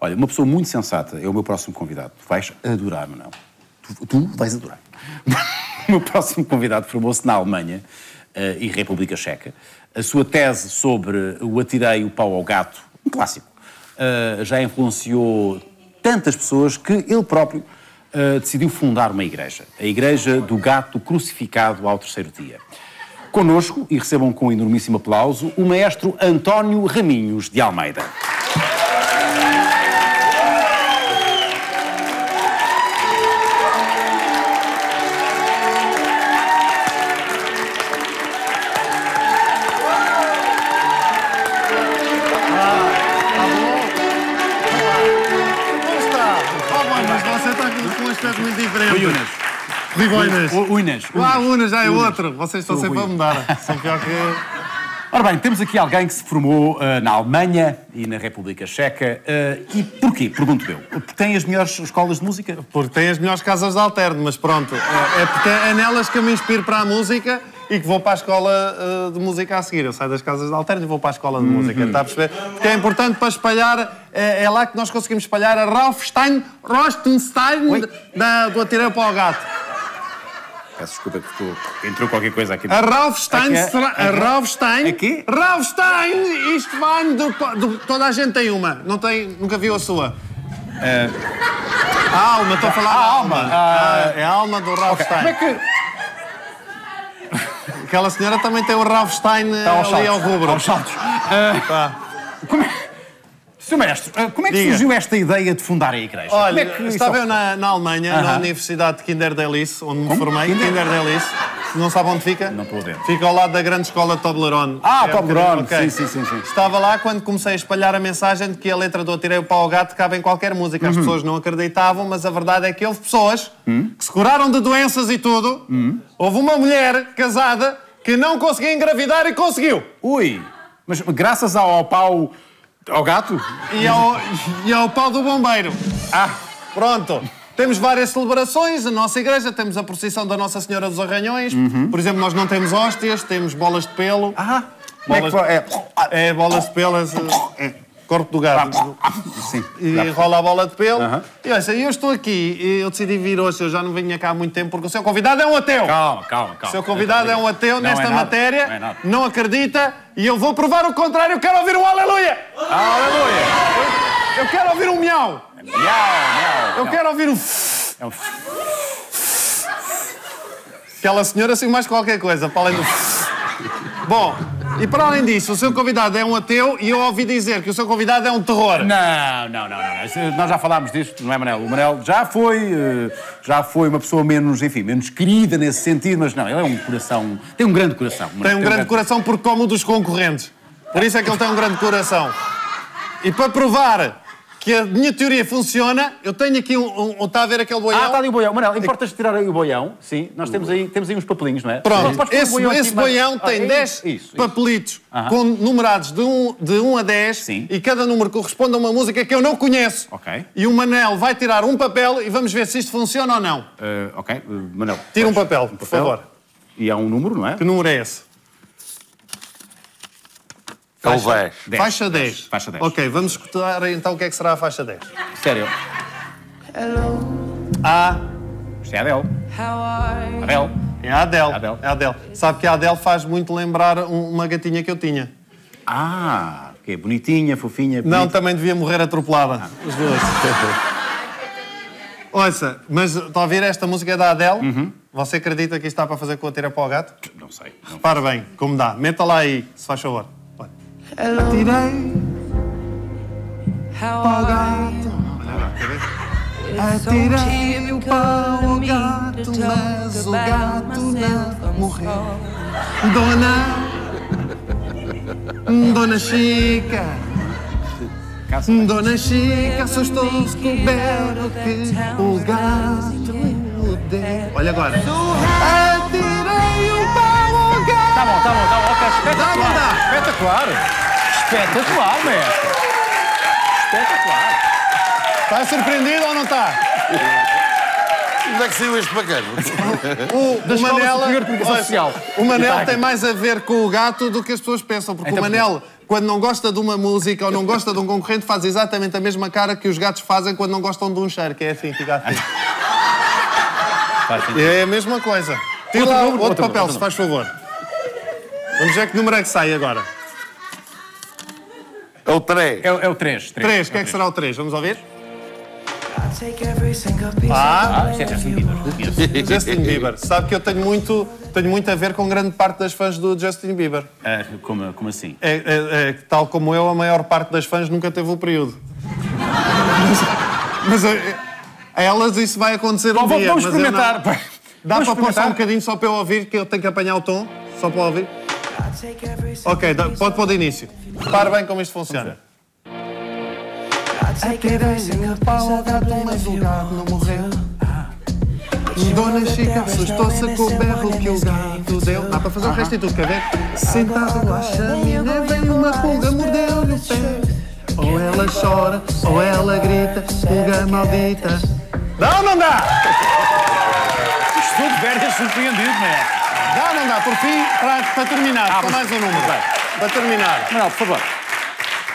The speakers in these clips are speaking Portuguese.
Olha, uma pessoa muito sensata é o meu próximo convidado. Tu vais adorar, Manuel. Tu, tu vais adorar. o meu próximo convidado formou-se na Alemanha uh, e República Checa. A sua tese sobre o atirei o pau ao gato, um clássico, uh, já influenciou tantas pessoas que ele próprio uh, decidiu fundar uma igreja. A Igreja do Gato Crucificado ao Terceiro Dia. Conosco, e recebam com enormíssimo aplauso, o maestro António Raminhos de Almeida. Riboinas. Unas. Ah, Unas, já é outro. Vocês estão sempre a mudar. São pior que. Ora bem, temos aqui alguém que se formou uh, na Alemanha e na República Checa. Uh, e porquê? Pergunto eu. Porque tem as melhores escolas de música? Porque tem as melhores casas de alterno, mas pronto. É, é porque é nelas que eu me inspiro para a música e que vou para a escola uh, de música a seguir. Eu saio das casas de alterno e vou para a escola de música, está a perceber? Porque é importante para espalhar, é, é lá que nós conseguimos espalhar a Raufstein, Rostenstein da, do Atireu para o Gato. Peço desculpa que ficou, entrou qualquer coisa aqui. A Raufstein, Aqui? a Raufstein, Aqui? Raufstein, isto vai do, do- toda a gente tem uma, não tem, nunca viu a sua. A alma, estou a falar da alma. Ah, é a alma do Raufstein. Como é que. Aquela senhora também tem o Raufstein aos ali ao rubro. Aos saltos. Tá. Como é... Sr. Maestro, uh, como é que Diga. surgiu esta ideia de fundar a igreja? como Olha, é que estava eu na, na Alemanha, na Aham. Universidade de Kinderdelis, onde me Como? formei. Kinder- Kinderdelis. Não sabe onde fica? Não estou a ver. Fica ao lado da grande escola Toblerone. Ah, É um Toblerone, bocadinho- ok. sim, sim, sim, sim. Estava lá quando comecei a espalhar a mensagem de que a letra do Atirei o Pau ao Gato cabe em qualquer música. Uhum. As pessoas não acreditavam, mas a verdade é que houve pessoas Hum? que se curaram de doenças e tudo. Houve uma mulher casada que não conseguia engravidar e conseguiu. Ui, mas graças ao pau. Ao gato? E ao, e ao pau do bombeiro. Ah, Pronto. Temos várias celebrações, a nossa igreja, temos a procissão da Nossa Senhora dos Arranhões. Por exemplo, nós não temos hóstias, temos bolas de pelo. Uhum. ah. É que Bolas- foi? É. É, bolas de pelas. É, corpo do gato. Sim. E rola a bola de pelo. Aham. E olha, eu estou aqui, e eu decidi vir hoje, eu já não venho cá há muito tempo, porque o seu convidado é um ateu. Calma, calma, calma. O seu convidado é um ateu Não nesta é matéria, Não é nada. não acredita, e eu vou provar o contrário, eu quero ouvir um aleluia! Aleluia! Eu quero ouvir um miau! Miau, miau. Eu quero ouvir um... É um- Aquela senhora assim mais qualquer coisa, para além do... Bom, e para além disso, o seu convidado é um ateu e eu ouvi dizer que o seu convidado é um terror. Não, não, não, não. Isso, Nós já falámos disto, não é, Manel? O Manel já foi, eh, já foi uma pessoa menos, enfim, menos querida nesse sentido, mas não, ele é um coração, tem um grande coração. Tem um grande coração porque come o dos concorrentes. Por isso é que ele tem um grande coração. E para provar que a minha teoria funciona, eu tenho aqui um... um, um está a ver aquele boião? Ah, está ali o boião. Manel, importas tirar aí o boião? Sim, nós temos aí, temos aí uns papelinhos, não é? Pronto, esse, boião esse aqui, boião Ah, tem é 10 isso, isso, isso. papelitos Aham. com numerados de 1 de um a 10 Sim. e cada número corresponde a uma música que eu não conheço. Ok. E o Manel vai tirar um papel e vamos ver se isto funciona ou não. Eh, ok, eh, Manel. Tira um podes- papel, por favor. E há um número, não é? Que número é esse? É o 10. Dez. Faixa 10. Faixa 10. Ok, vamos escutar então o que é que será a faixa 10. Sério. A Isto é a Adele. Adele. é a Adele. Adele. É a Adele. Sabe que a Adele faz muito lembrar um- uma gatinha que eu tinha. Ah, que é bonitinha, fofinha. Não, bonita. também devia morrer atropelada. Os dois. Ouça, mas está a ouvir esta música da Adele? Uhum. Você acredita que isto está para fazer com a tira para o gato? Não sei. Não. Repara bem, como dá. Meta lá aí, se faz favor. Atirei para o gato. Atirei o pau ao gato, mas o gato não morreu. Dona. Dona Chica. Dona Chica, assustou descoberto que o gato deu. Olha agora. Atirei o pau ao gato. Tá bom, tá bom, tá bom. Espetacular. Dá, dá? Espetacular. Espetacular, mestre. Espetacular. Está surpreendido ou não está? Onde é que saiu este bacana? O, o Escola Manel, Superior de Comunicação olha, Social. o Manel tem mais a ver com o gato do que as pessoas pensam, porque Então, o Manel quando não gosta de uma música ou não gosta de um concorrente, faz exatamente a mesma cara que os gatos fazem quando não gostam de um cheiro, que é assim, fica assim. É a mesma coisa. Tira Outro lá número, outro, outro papel, número, se faz favor. Vamos ver que número é que sai agora. É o 3. É, o- é o 3. 3, o que é que será o 3? Vamos ouvir? Take every single piece Ah, Ah, isto é Justin Bieber. Justin Bieber. Sabe que eu tenho muito, tenho muito a ver com grande parte das fãs do Justin Bieber. Ah, como, como assim? É, é- é tal como eu, a maior parte das fãs nunca teve o período. Mas, mas a, a elas isso vai acontecer um Bom, dia. vamos mas eu experimentar. não. Dá Vamos para pôr só um bocadinho só para eu ouvir, que eu tenho que apanhar o tom? Só para ouvir? Ok, dá- pode pôr de início. Repare bem como isto funciona. Every single piece of that blame if you gato não morreu. Dona Chica assustou-se com o berro que o gato deu. Dá para fazer o resto e tudo, quer ver? Sentado à chaminé, vem uma pulga, mordeu-lhe o pé. Ou ela chora, ou ela grita, pulga maldita. Dá ou não dá? Estou de veras surpreendido, não é? Dá não dá? Por fim, para, para terminar, só mas- mais um número. vai. Para terminar, Manuel, por favor.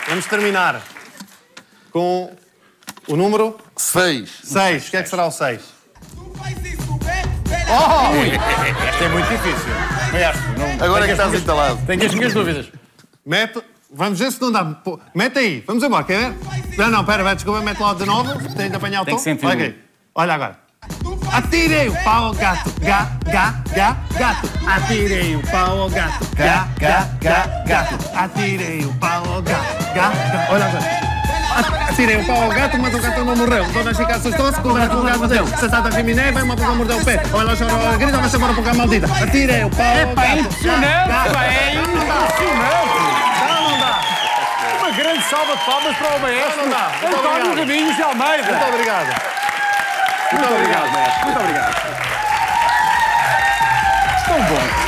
vamos terminar com o número 6. 6. O que é que será o 6? Esta é muito difícil. Mestre, não... Agora é que as estás instalado. Tenho as minhas dúvidas. Mete. Vamos ver se não dá. Pô, Mete aí. Vamos embora, quer ver? Não, não, pera, vai, desculpa, mete lá de novo. Tem de apanhar o Tem tom. que sentir Ok. o- Olha agora. Atirei o pau ao gato. Gá, gá, gá, gato. Atirei o pau ao gato. Gá, gá, gá, gato. Atirei o pau ao gato. Gá, gá. Olha agora. Atirei o pau ao gato, mas o gato não morreu. Dona Chica assustou-se com o gato o gato deu. Sentado a chaminé, vai uma pulga mordeu o pé. Ou ela chora, ou ela grita, vai chamar a pulga maldita. Atirei o pau ao gato. é impressionante, pá, é impressionante. Ou não dá? Uma grande salva de palmas para o maestro Não, não António. Raminhos de Almeida. Muito obrigado. Muito obrigado, mestre. Muito obrigado. Estão bom.